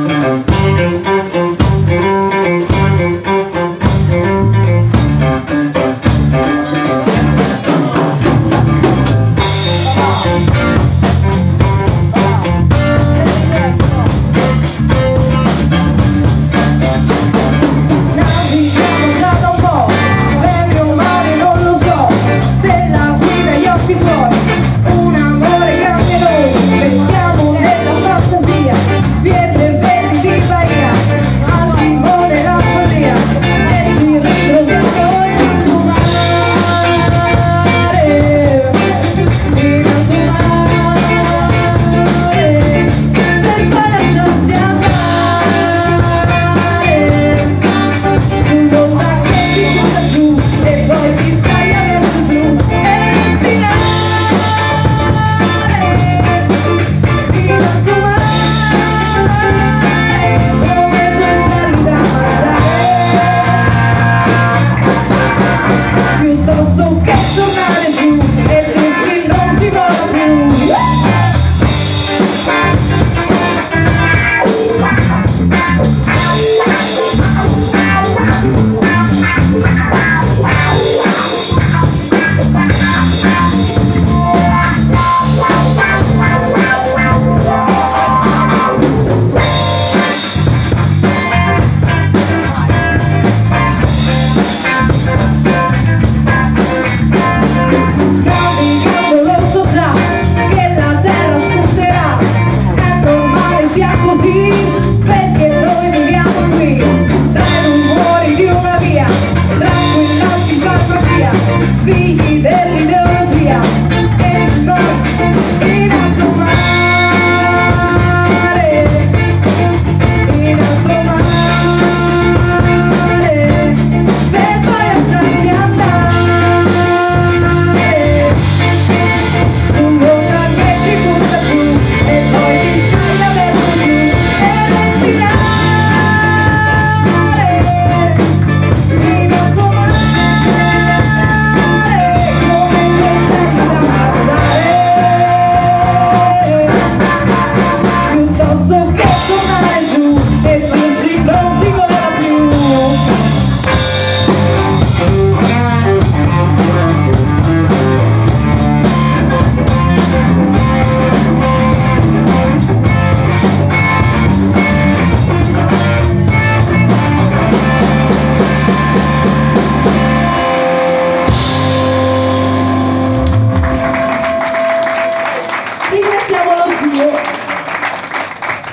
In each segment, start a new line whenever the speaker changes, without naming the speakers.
Música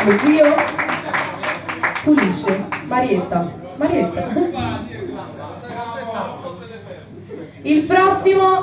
lo zio? Pulisce. Marietta. Marietta. Il prossimo